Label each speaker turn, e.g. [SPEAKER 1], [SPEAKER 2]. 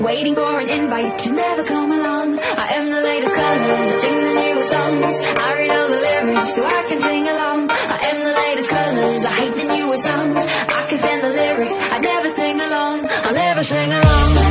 [SPEAKER 1] Waiting for an invite to never come along. I am the latest colors, I sing the new songs. I read all the lyrics so I can sing along. I am the latest colors, I hate the newest songs. I can send the lyrics, I never sing along. I'll never sing along.